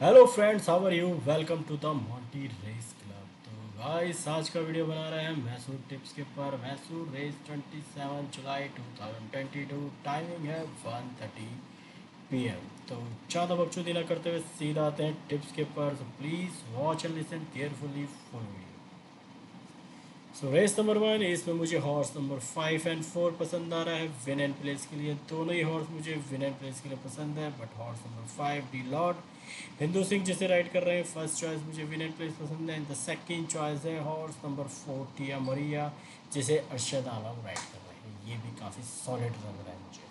Hello friends how are you welcome to the Monty race club तो guys आज का video बना रहे हैं मैसूर टिप्स के पर। मैसूर रेस 27 जुलाई 2022 टाइमिंग है 1:30 पीएम तो ज़्यादा बकचोदी ना करते हुए सीधा आते हैं टिप्स के पर। So please watch and listen carefully full video so race number one इसमें मुझे horse number five and four पसंद आ रहा है। विन एंड प्लेस के लिए दोनों ही हॉर्स मुझे विन एंड प्लेस के लिए पसंद है but horse number five the lord Hindu Singh जिसे राइड कर रहे हैं फ़र्स्ट चॉइस मुझे विन एंड प्लेस पसंद है। द सेकेंड चॉइस है horse number four Tia Maria जिसे अरशद आलम राइड कर रहे हैं। ये भी काफ़ी सॉलिड लग रहा है मुझे।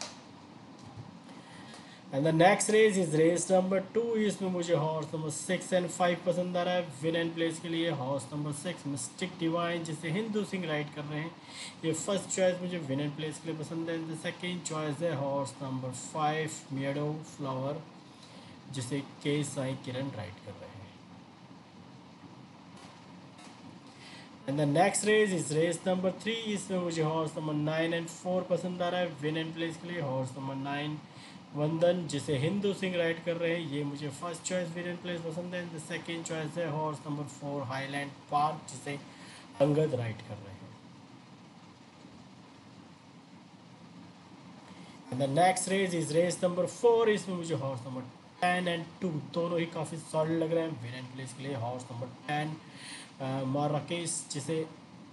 And the next race is race number two इसमें मुझे horse number six and five पसंद आ रहा है। विन एंड प्लेस के लिए horse number six mystic divine जिसे हिंदू सिंह राइड कर रहे हैं। ये फ़र्स्ट चॉइस मुझे विन एंड प्लेस के लिए पसंद है। द सेकेंड चॉइस है horse number five meadow flower जिसे के साई किरण राइड कर रहे हैं। And the next race is race number three इसमें मुझे horse number nine and four पसंद आ रहा है। विन एंड प्लेस के लिए हॉर्स नंबर नाइन वंदन, जिसे हिंदू सिंह राइड कर रहे हैं, ये मुझे फ़र्स्ट चॉइस विन प्लेस पसंद है द सेकेंड चॉइस है horse number four Highland Park जिसे अंगद राइड कर रहे हैं। The next race is race number four इसमें मुझे horse number ten and two दोनों ही काफ़ी सॉलिड लग रहे हैं। विन प्लेस के लिए हॉर्स नंबर टेन माराकेश जिसे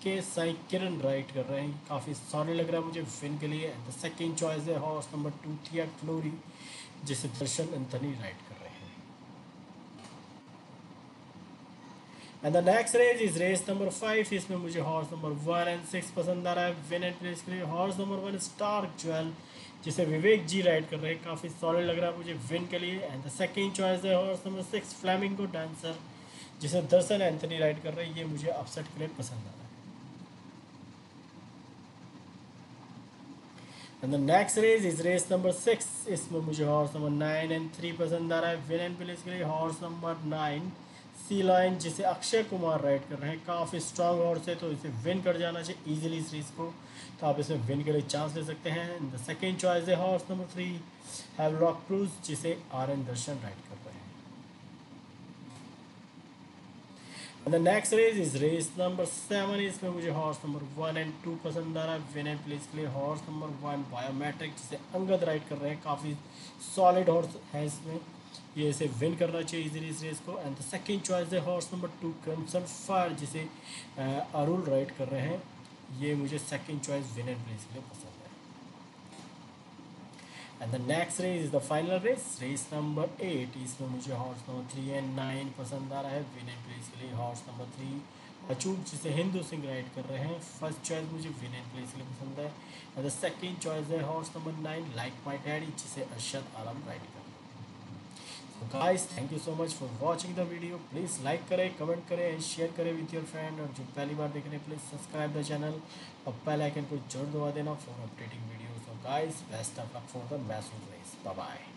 के साई किरण राइट कर रहे हैं। काफ़ी सॉलिड लग रहा है मुझे विन के लिए। द सेकेंड चॉइस है horse number two Thea Flory जिसे दर्शन एंथनी राइट कर रहे हैं। And the next race is race number five इसमें मुझे horse number one and six पसंद आ रहा है। विन एंड प्लेस के लिए horse number one Star Jewel जिसे विवेक जी राइड कर रहे हैं। काफ़ी सॉलिड लग रहा है मुझे विन के लिए। एंड द सेकेंड चॉइस है horse number six Flamingo Dancer जिसे दर्शन एंथनी राइड कर रहे हैं। ये मुझे अपसेट के लिए पसंद आ रहा है। And the next race is race number six इसमें मुझे horse number nine and three पसंद आ रहा है विन एंड प्लेस के लिए horse number nine Sea Line जिसे अक्षय कुमार राइड कर रहे हैं, काफ़ी स्ट्रॉन्ग हॉर्स है तो इसे विन कर जाना चाहिए ईजिली इस रेस को। तो आप इसमें विन के लिए चांस ले सकते हैं। द सेकेंड चॉइस है horse number three Have Rock Cruise जिसे आर एन दर्शन राइड कर रहे हैं the next race is race number seven इसमें मुझे horse number one and two पसंद आ रहा है विन एंड प्लेस के लिए हॉर्स नंबर वन बायोमेट्रिक जिसे अंगद राइड कर रहे हैं। काफ़ी सॉलिड हॉर्स है इसमें। ये इसे विन करना चाहिए इजीली इस रेस को। एंड द सेकेंड चॉइस है horse number two Crimson Fire जिसे अरुल राइड कर रहे हैं। ये मुझे second choice win and place के लिए पसंद and the next race is the final race race number eight इसमें मुझे horse number three and nine पसंद आ रहा है. विन एंड प्लेस के लिए हॉर्स नंबर थ्री अचूक जिसे हिंदू सिंह राइड कर रहे हैं फ़र्स्ट चॉइस मुझे विन एंड प्लेस के लिए पसंद है. एंड द सेकेंड चॉइस है horse number nine Like My Daddy जिसे अरशद आलम राइड कर guys thank you so much for watching the video please like करें कमेंट करें एंड शेयर करें विथ योर फ्रेंड और जो पहली बार देख रहे हैं प्लीज़ सब्सक्राइब द चैनल और पहले आइकन को जोड़ दबा देना for updating video guys best of luck for the massive race. Bye bye